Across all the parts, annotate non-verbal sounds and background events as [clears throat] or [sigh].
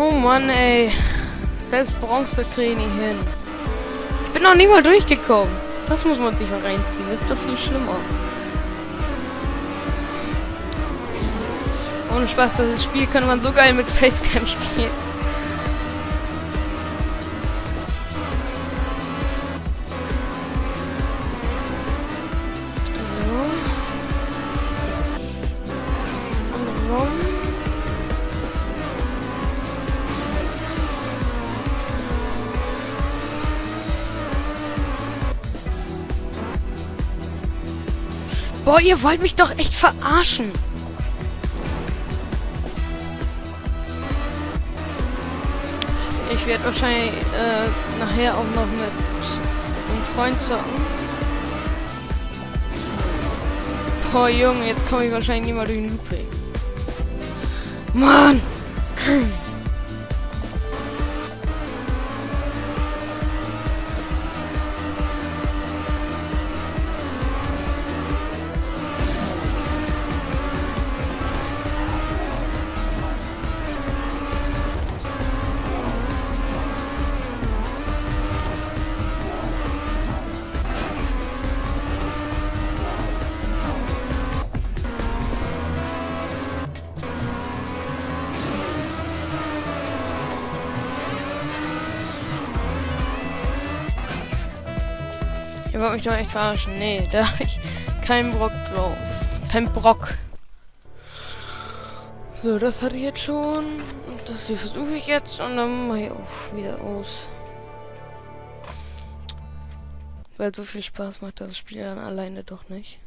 Oh Mann, ey. Selbst Bronze kriege ich hin. Ich bin noch nie mal durchgekommen. Das muss man sich mal reinziehen. Das ist doch viel schlimmer. Ohne Spaß, das Spiel kann man so geil mit Facecam spielen. Boah, ihr wollt mich doch echt verarschen. Ich werde wahrscheinlich äh, nachher auch noch mit einem Freund zocken. Boah, Junge, jetzt komme ich wahrscheinlich nicht mal durch den Looping. Mann! [clears throat] Ihr wollt mich doch echt verarschen. Nee, da habe ich keinen Brock drauf. Kein Brock. So, das hatte ich jetzt schon. Und das hier versuche ich jetzt. Und dann mache ich auch wieder aus. Weil so viel Spaß macht das Spiel dann alleine doch nicht.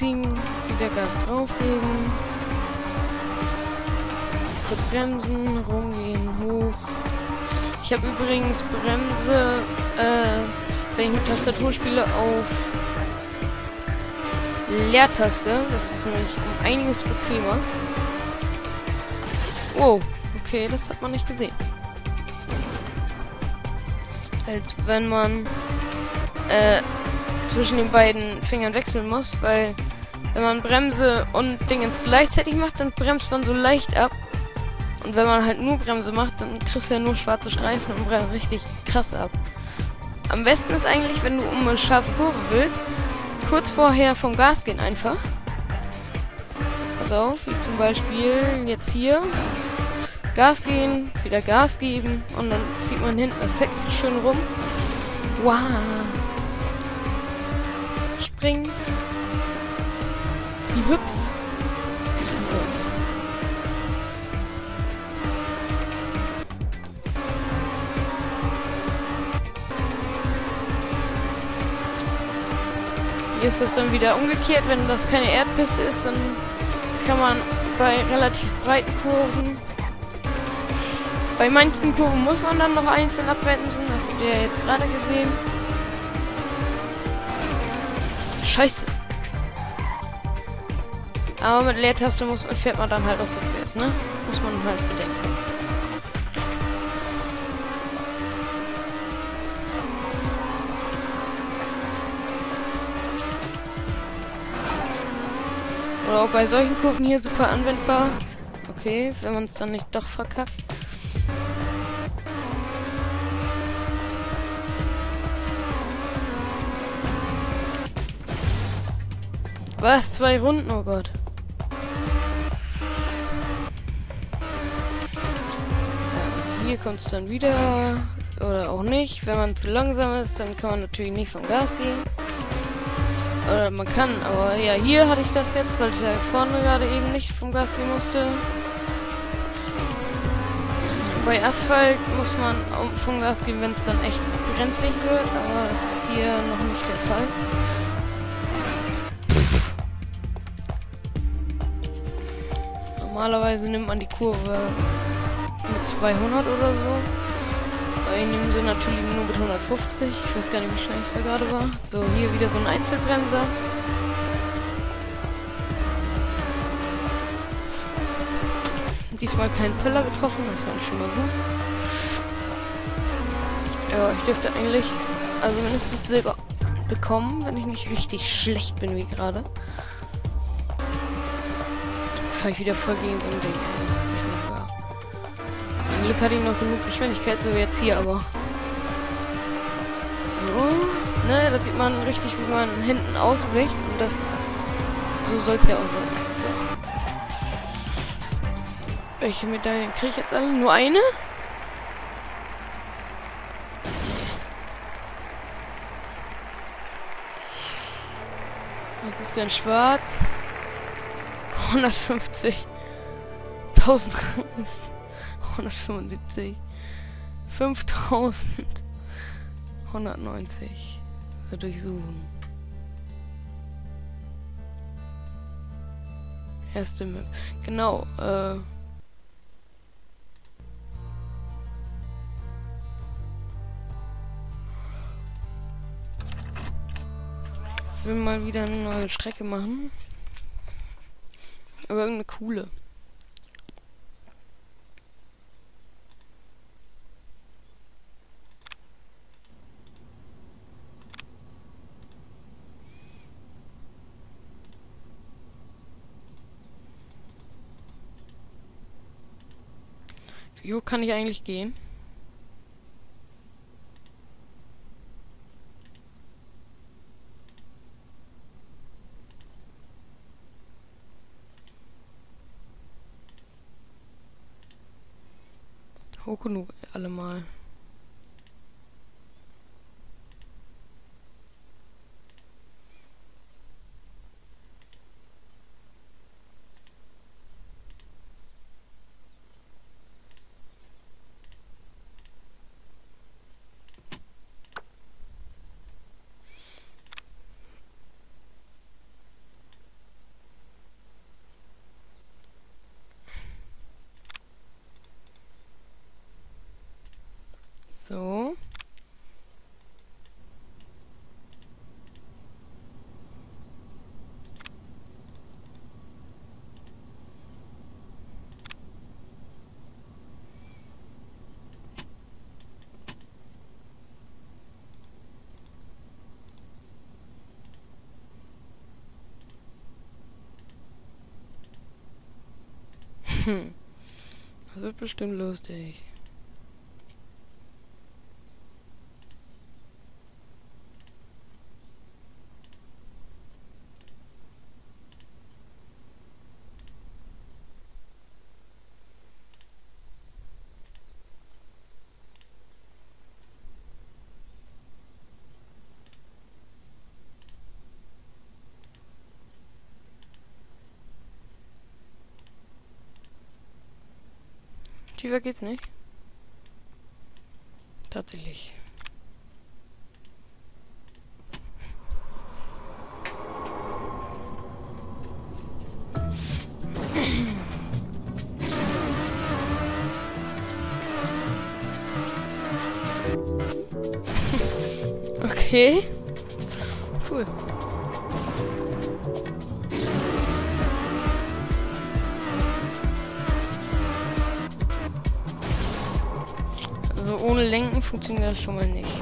Rumziehen, wieder Gas draufgeben. Kurz bremsen, rumgehen, hoch. Ich habe übrigens Bremse, äh, wenn ich mit Tastatur spiele, auf Leertaste. Das ist nämlich um einiges bequemer. Wow, okay, das hat man nicht gesehen als wenn man äh, zwischen den beiden Fingern wechseln muss, weil wenn man Bremse und Dingens gleichzeitig macht, dann bremst man so leicht ab. Und wenn man halt nur Bremse macht, dann kriegst du ja nur schwarze Streifen und bremst richtig krass ab. Am besten ist eigentlich, wenn du um eine scharfe Kurve willst, kurz vorher vom Gas gehen einfach. Pass auf, wie zum Beispiel jetzt hier. Gas gehen, wieder Gas geben und dann zieht man hinten das Heck schön rum. Wow. Springen. Wie hüpf. Hier ist das dann wieder umgekehrt. Wenn das keine Erdpiste ist, dann kann man bei relativ breiten Kurven bei manchen Kurven muss man dann noch einzeln abbremsen. Das habt ihr ja jetzt gerade gesehen. Scheiße. Aber mit Leertaste muss, fährt man dann halt auch rückwärts, ne? Muss man halt bedenken. Oder auch bei solchen Kurven hier super anwendbar. Okay, wenn man es dann nicht doch verkackt. Was? Zwei Runden? Oh Gott. Hier kommt es dann wieder. Oder auch nicht. Wenn man zu langsam ist, dann kann man natürlich nicht vom Gas gehen. Oder man kann, aber ja, hier hatte ich das jetzt, weil ich da vorne gerade eben nicht vom Gas gehen musste. Bei Asphalt muss man vom Gas gehen, wenn es dann echt brenzlig wird, aber das ist hier noch nicht der Fall. Normalerweise nimmt man die Kurve mit 200 oder so. Ich nehme sie natürlich nur mit 150. Ich weiß gar nicht, wie schnell ich da gerade war. So, hier wieder so ein Einzelbremser. Diesmal keinen Pillar getroffen, das war schon mal gut. Ja, ich dürfte eigentlich also mindestens Silber bekommen, wenn ich nicht richtig schlecht bin wie gerade. Fahre ich wieder voll gegen so ein Ding. Das ist nicht mehr wahr. Zum Glück hatte ich noch genug Geschwindigkeit, so wie jetzt hier, aber... So, ne, da sieht man richtig, wie man hinten ausbricht und das... So soll es ja auch sein. So. Welche Medaillen kriege ich jetzt alle? Nur eine? Was ist denn schwarz? 150. 1000. 175. 5000. 190. Durchsuchen. Erste Map. Genau, äh. Ich will mal wieder eine neue Strecke machen. Aber irgendeine coole. Hoch kann ich eigentlich gehen? Hoch genug, allemal. So. Hm. Das wird bestimmt lustig. Tiefer geht's nicht. Tatsächlich. okay. Funktioniert das schon mal nicht.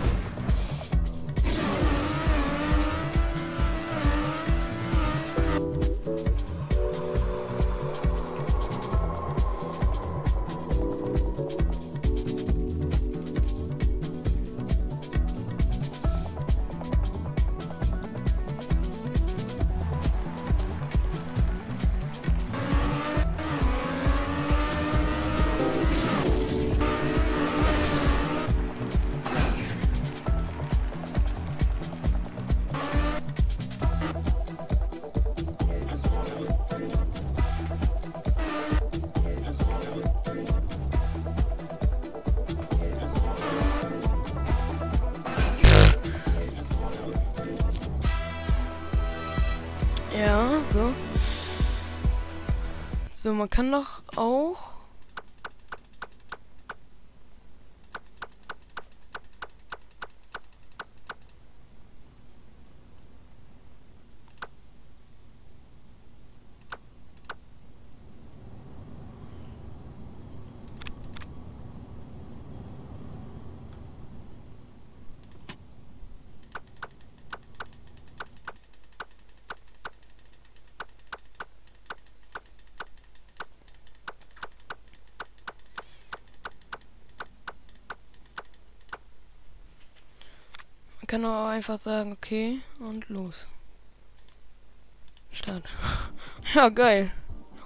So, man kann doch auch... kann auch einfach sagen, okay, und los. Start. [laughs] Ja, geil.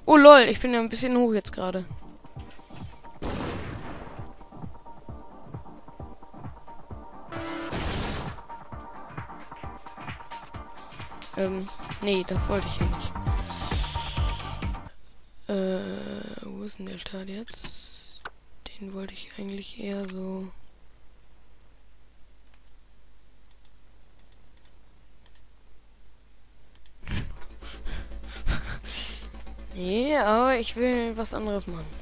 Oh lol, ich bin ja ein bisschen hoch jetzt gerade. Ähm, nee, das wollte ich ja nicht. Äh, wo ist denn der Start jetzt? Den wollte ich eigentlich eher so... nee, aber ich will was anderes machen.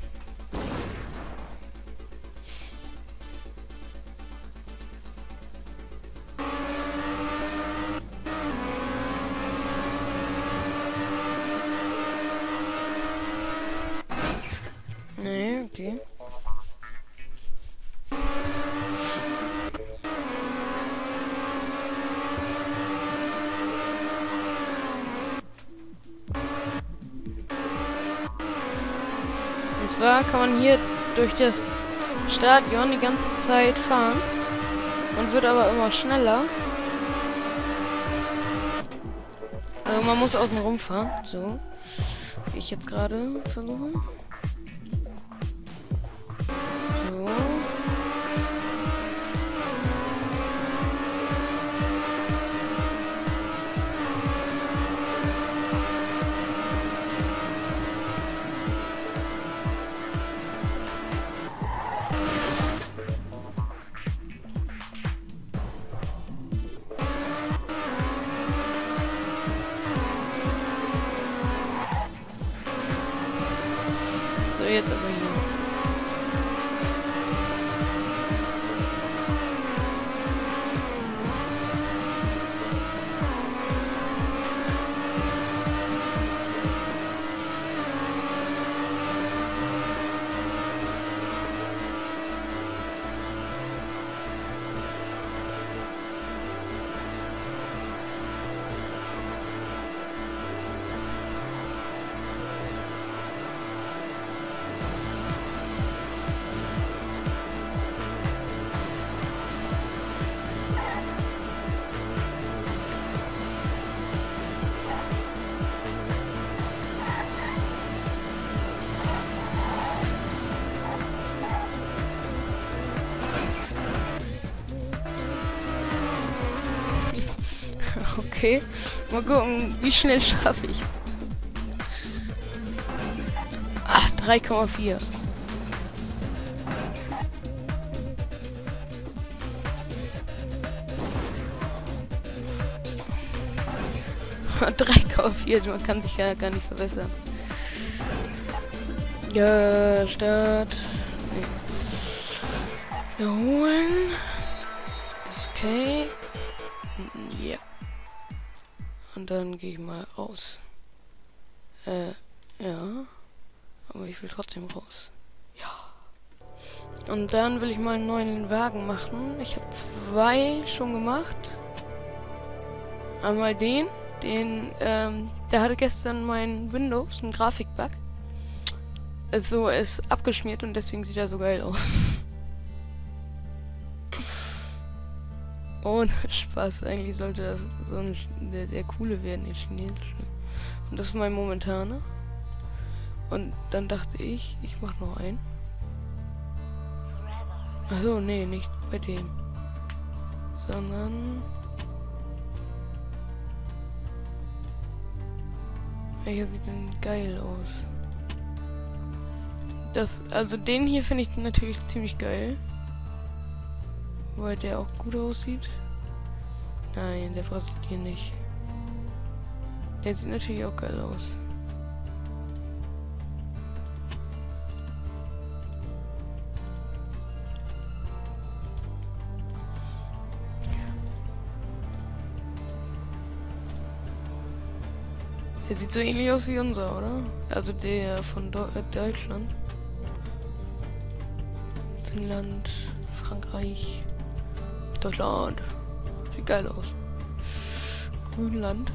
Zwar kann man hier durch das Stadion die ganze Zeit fahren. Man wird aber immer schneller. Also man muss außen rum fahren. So. Wie ich jetzt gerade versuche. Okay. Mal gucken, wie schnell schaffe ich's. Ah, 3,4. [laughs] Drei Komma vier, man kann sich ja gar nicht verbessern. Ja, Start. Nee. Wiederholen. Escape. Und dann gehe ich mal raus. Äh, ja. Aber ich will trotzdem raus. Ja. Und dann will ich mal einen neuen Wagen machen. Ich habe zwei schon gemacht. Einmal den. Den, ähm, der hatte gestern mein Windows, einen Grafikbug. Also ist abgeschmiert und deswegen sieht er so geil aus. Ohne [laughs] Spaß, eigentlich sollte das so ein der, der coole werden, der chinesische. Und das ist mein momentaner. Und dann dachte ich, ich mach noch einen. Achso, nee, nicht bei dem. Sondern. Welcher sieht denn geil aus? Das, also den hier finde ich natürlich ziemlich geil. Weil der auch gut aussieht. Nein, der hier nicht. Der sieht natürlich auch geil aus. Der sieht so ähnlich aus wie unser, oder? Also der von Deu äh, Deutschland. Finnland, Frankreich, Deutschland. Sieht geil aus. Grünland.